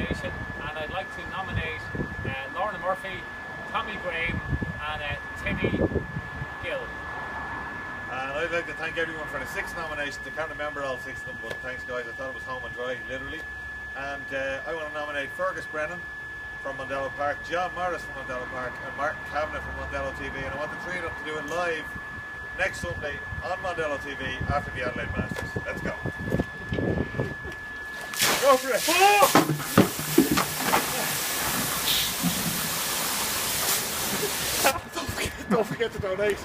nomination, and I'd like to nominate uh, Lorna Murphy, Tommy Graham, and uh, Timmy Gill. And I'd like to thank everyone for the six nominations. I can't remember all six of them, but thanks, guys. I thought it was home and dry, literally. And uh, I want to nominate Fergus Brennan from Mondello Park, John Morris from Mondello Park, and Mark Kavanagh from Mondello TV. And I want the three of them to do it live next Sunday on Mondello TV after the Adelaide Masters. Let's go. Go for it. Oh! Don't forget to donate.